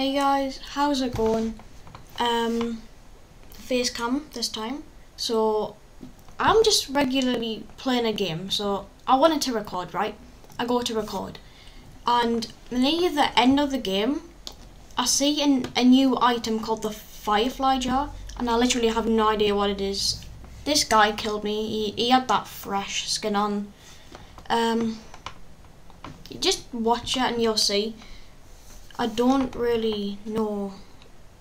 Hey guys, how's it going? Um, face cam this time. So, I'm just regularly playing a game. So, I wanted to record, right? I go to record. And near the end of the game, I see an, a new item called the Firefly Jar. And I literally have no idea what it is. This guy killed me. He, he had that fresh skin on. Um, just watch it and you'll see. I don't really know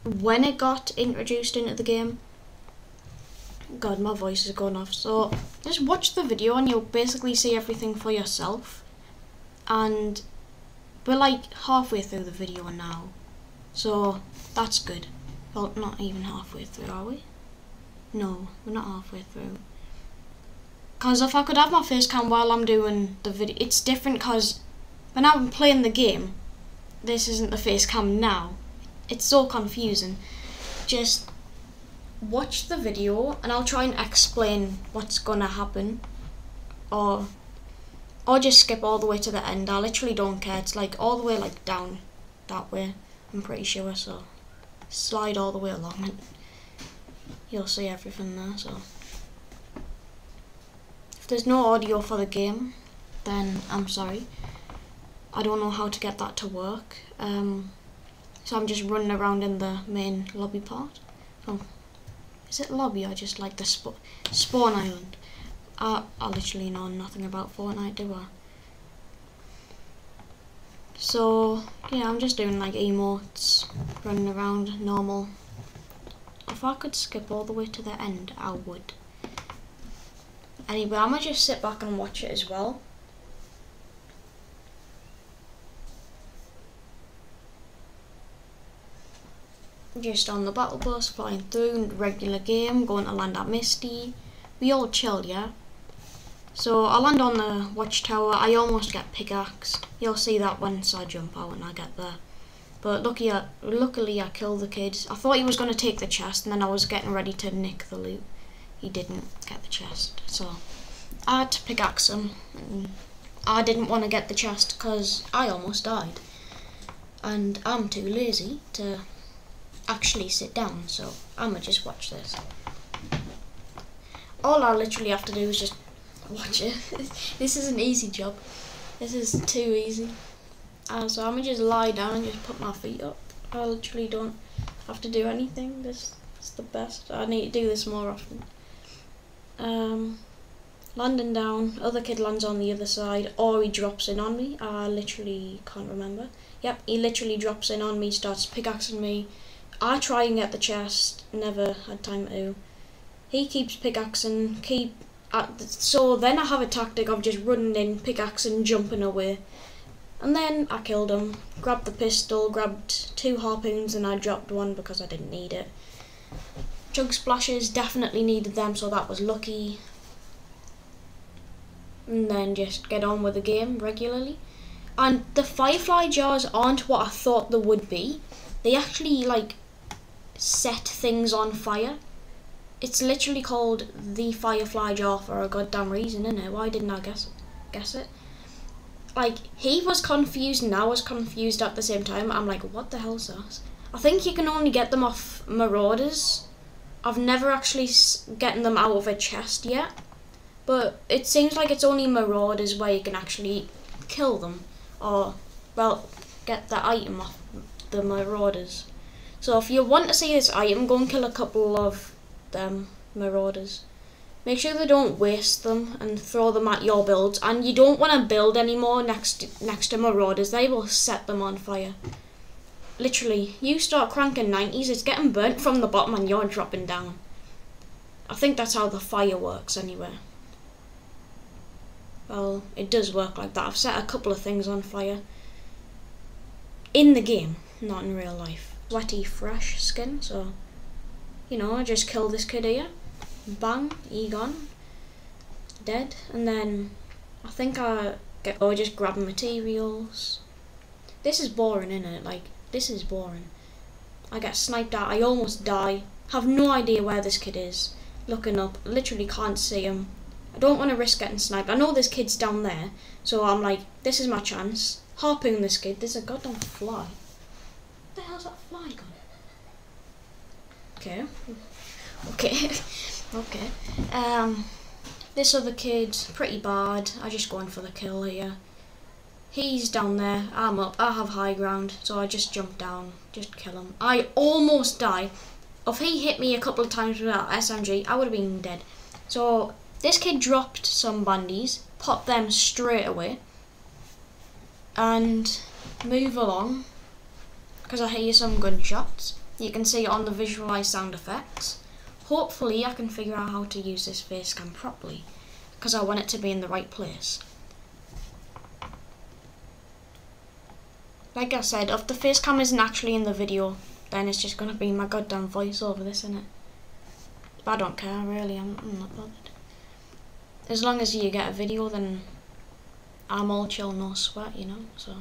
when it got introduced into the game. God, my voice is going off. So just watch the video and you'll basically see everything for yourself. And we're like halfway through the video now. So that's good. Well, not even halfway through, are we? No, we're not halfway through. Because if I could have my face cam while I'm doing the video, it's different because when I'm playing the game, this isn't the face cam now. It's so confusing. Just watch the video and I'll try and explain what's gonna happen. Or or just skip all the way to the end. I literally don't care. It's like all the way like down that way. I'm pretty sure so slide all the way along and you'll see everything there so if there's no audio for the game then I'm sorry I don't know how to get that to work. Um, so I'm just running around in the main lobby part. Oh, is it lobby or just like the sp spawn island? I, I literally know nothing about Fortnite, do I? So, yeah, I'm just doing like emotes, running around, normal. If I could skip all the way to the end, I would. Anyway, I'm gonna just sit back and watch it as well. Just on the battle bus, flying through, regular game, going to land at Misty. We all chill, yeah? So I land on the watchtower, I almost get pickaxed. You'll see that once I jump out and I get there. But lucky, I, luckily I killed the kid. I thought he was going to take the chest and then I was getting ready to nick the loot. He didn't get the chest, so I had to pickaxe him. Mm. I didn't want to get the chest because I almost died. And I'm too lazy to actually sit down, so I'ma just watch this. All I literally have to do is just watch it. this is an easy job. This is too easy. Uh, so I'ma just lie down and just put my feet up. I literally don't have to do anything. This is the best. I need to do this more often. Um, landing down, other kid lands on the other side, or he drops in on me. I literally can't remember. Yep, he literally drops in on me, starts pickaxing me, I try and get the chest, never had time to. He keeps pickaxing, keep uh, at the, so then I have a tactic of just running in, pickaxing, and jumping away. And then I killed him, grabbed the pistol, grabbed two harpoons and I dropped one because I didn't need it. Chug splashes, definitely needed them so that was lucky. And then just get on with the game regularly. And the firefly jars aren't what I thought they would be. They actually like set things on fire. It's literally called the Firefly Jar for a goddamn reason, isn't it? Why didn't I guess guess it? Like he was confused and I was confused at the same time. I'm like, what the hell's that? I think you can only get them off marauders. I've never actually gotten them out of a chest yet, but it seems like it's only marauders where you can actually kill them, or well, get the item off the marauders. So if you want to see this item, go and kill a couple of them marauders. Make sure they don't waste them and throw them at your builds. And you don't want to build anymore next next to marauders. They will set them on fire. Literally, you start cranking 90s, it's getting burnt from the bottom and you're dropping down. I think that's how the fire works anyway. Well, it does work like that. I've set a couple of things on fire. In the game, not in real life sweaty fresh skin so you know I just kill this kid here. Bang he gone. Dead. And then I think I get oh just grab materials. This is boring isn't it like this is boring. I get sniped at. I almost die. Have no idea where this kid is. Looking up. Literally can't see him. I don't want to risk getting sniped. I know this kid's down there so I'm like this is my chance. Harpoon this kid. There's a goddamn fly the hell's that fly gone? Okay. Okay. okay. Um, this other kid's pretty bad. I just going for the kill here. He's down there. I'm up. I have high ground, so I just jump down, just kill him. I almost die. If he hit me a couple of times with that SMG, I would have been dead. So this kid dropped some bandies, popped them straight away, and move along because I hear some gunshots. You can see it on the visualized sound effects. Hopefully I can figure out how to use this face cam properly because I want it to be in the right place. Like I said, if the face cam isn't actually in the video, then it's just going to be my goddamn voice over this, innit? But I don't care, really, I'm, I'm not bothered. As long as you get a video, then I'm all chill, no sweat, you know, so...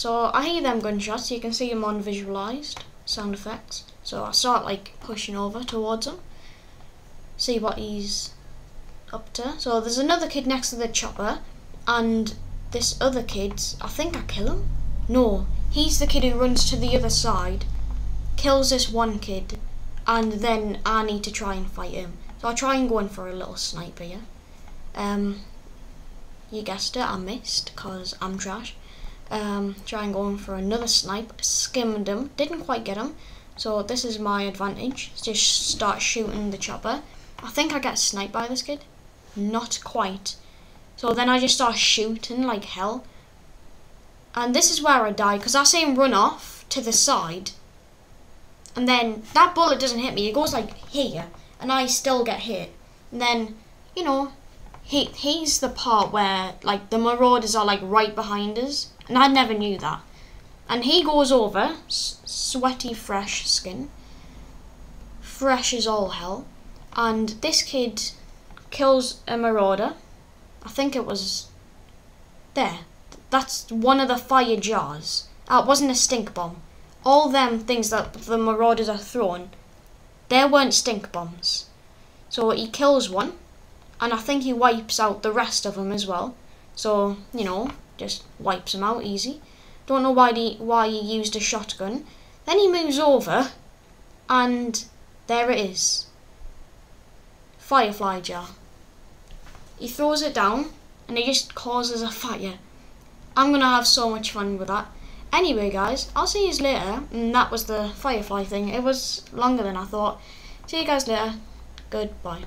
So I hear them gunshots, you can see them on visualized sound effects. So I start like pushing over towards him, see what he's up to. So there's another kid next to the chopper, and this other kid, I think I kill him. No, he's the kid who runs to the other side, kills this one kid, and then I need to try and fight him. So I try and go in for a little sniper, yeah. Um, you guessed it, I missed because I'm trash. Um, try and go in for another snipe, skimmed him, didn't quite get him. So this is my advantage, just start shooting the chopper. I think I get sniped by this kid, not quite. So then I just start shooting like hell. And this is where I die, because I see him run off to the side. And then that bullet doesn't hit me, it goes like here, and I still get hit. And then, you know, he he's the part where like the marauders are like right behind us and I never knew that. And he goes over sweaty fresh skin fresh as all hell. And this kid kills a marauder. I think it was there. That's one of the fire jars. Oh, it wasn't a stink bomb. All them things that the marauders are throwing there weren't stink bombs. So he kills one and I think he wipes out the rest of them as well. So, you know, just wipes them out easy. Don't know why he, why he used a shotgun. Then he moves over, and there it is. Firefly jar. He throws it down, and it just causes a fire. I'm going to have so much fun with that. Anyway, guys, I'll see you later. And that was the firefly thing. It was longer than I thought. See you guys later. Goodbye.